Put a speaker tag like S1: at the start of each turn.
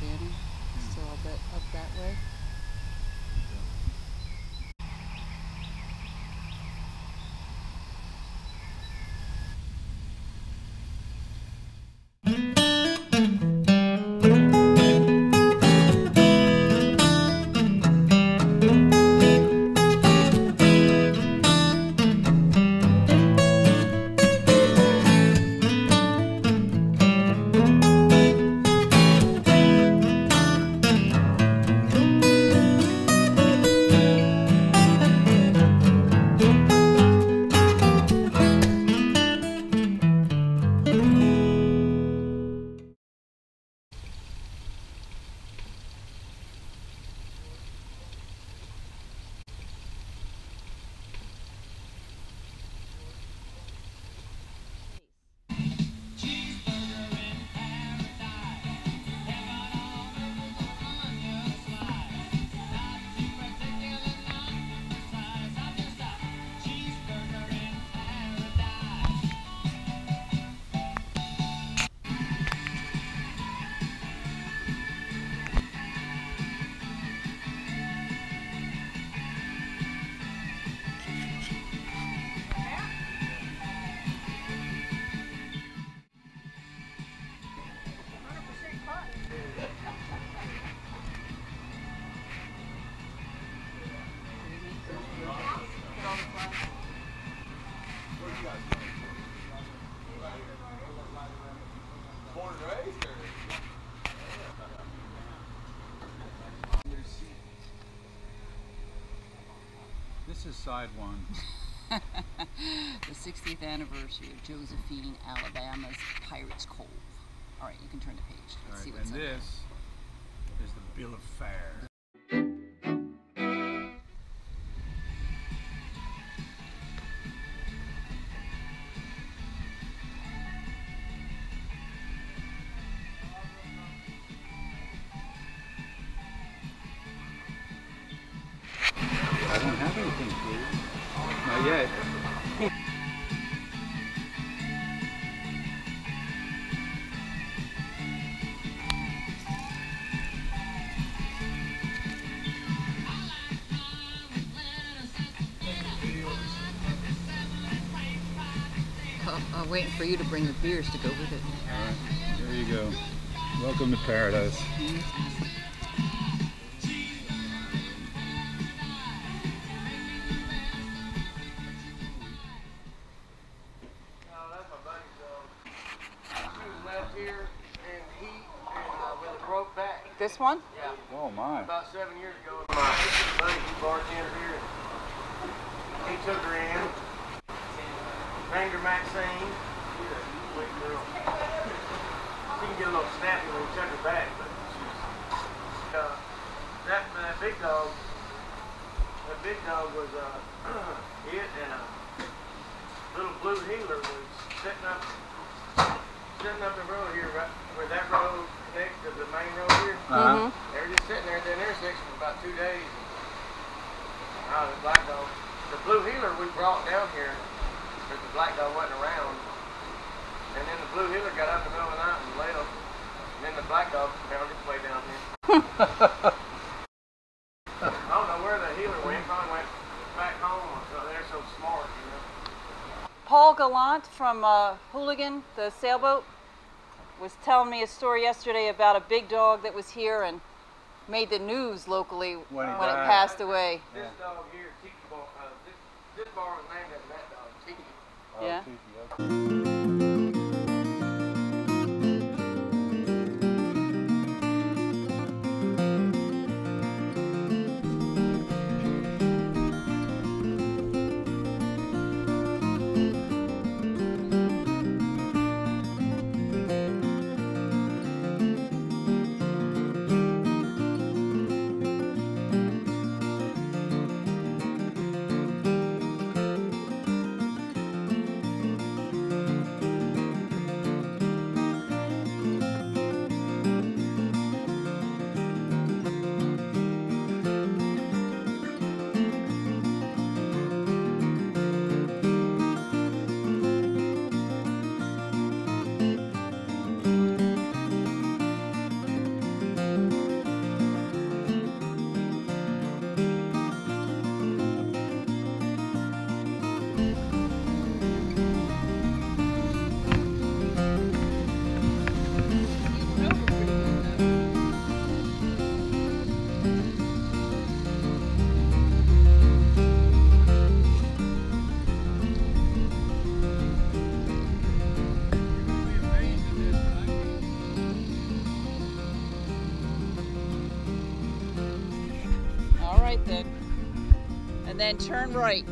S1: Where we're. Still a bit up that way.
S2: This is side one.
S1: the 60th anniversary of Josephine, Alabama's Pirates Cove. All right, you can turn the page. Let's
S2: right,
S1: see what's
S2: and this is the bill of fare. Yet.
S1: I'm waiting for you to bring the beers to go with it.
S2: All right, there you go. Welcome to paradise.
S3: No,
S1: This one?
S3: Yeah.
S2: Oh my.
S3: About seven years ago, my buddy, he bartender here, he took her in, named her Maxine. Sweet girl. She can get a little snappy when you took her back, but she's, uh, that, that big dog, that big dog was, uh, it and a little blue heeler was sitting up, sitting up the road here, right where that road connects to the main road here.
S2: Uh-huh.
S3: They were just sitting there at the intersection for about two days. Oh, the black dog. The blue heeler we brought down here, because the black dog wasn't around. And then the blue heeler got up in the middle of the night and laid him. And then the black dog found its way down here. I don't know where the heeler went. Probably went back home. So they're so smart, you know.
S1: Paul Gallant from uh, Hooligan, the sailboat, was telling me a story yesterday about a big dog that was here and made the news locally
S2: When he
S1: it passed away.
S3: This dog here, Tiki Bar, uh, this, this bar was named after that dog, Tiki.
S2: Oh,
S1: Yeah.
S2: Tiki, okay. right then.
S1: And then turn right.